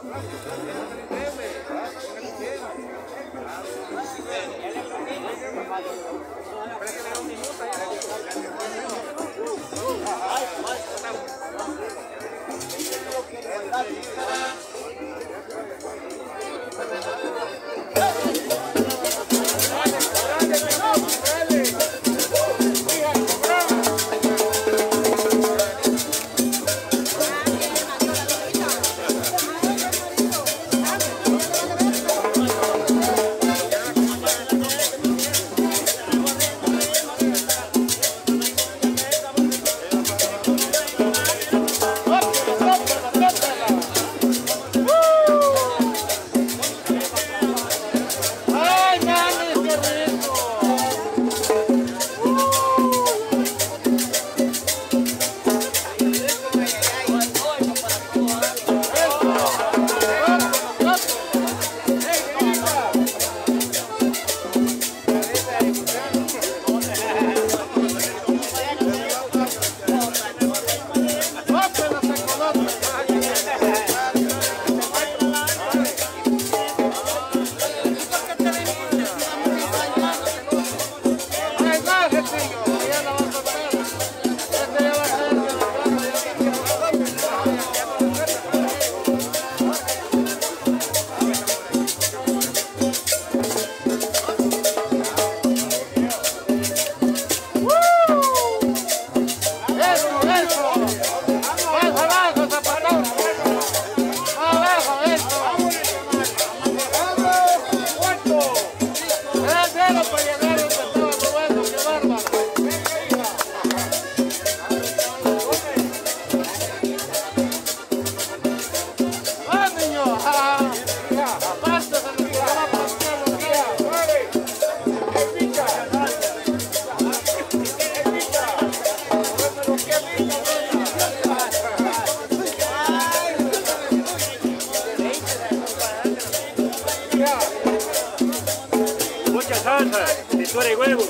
Parece que un minuto. correr. Yeah salsa, pintura y huevo.